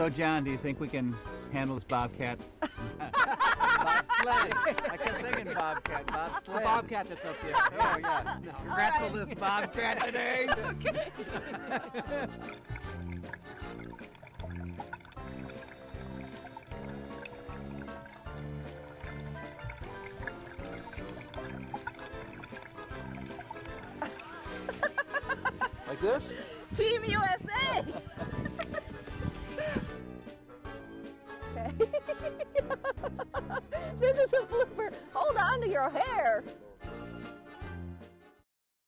So, John, do you think we can handle this bobcat? Bob bobsled. I kept thinking bobcat. Bobsled. The bobcat that's up there. Oh yeah. No. Wrestle this bobcat today. Like this? Team USA! Okay. this is a blooper. Hold on to your hair.